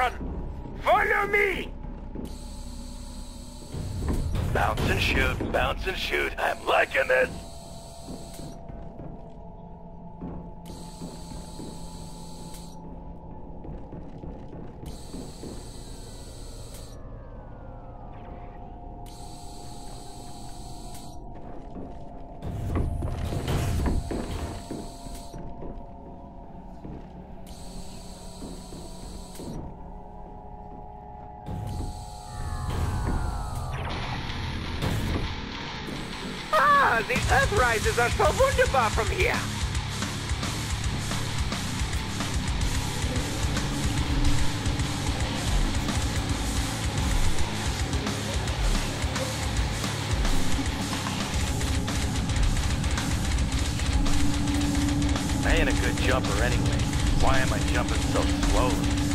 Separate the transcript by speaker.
Speaker 1: Follow me!
Speaker 2: Bounce and shoot, bounce and shoot. I'm liking this.
Speaker 1: Ah, the Earthrisers are so wunderbar from here!
Speaker 2: I ain't a good jumper anyway. Why am I jumping so slowly?